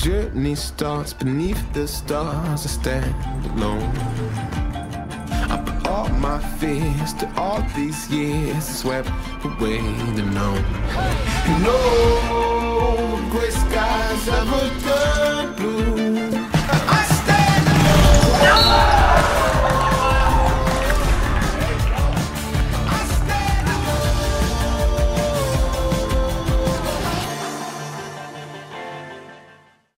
Journey starts beneath the stars. I stand alone. I put all my fears to all these years, swept away the known. No gray skies ever turn.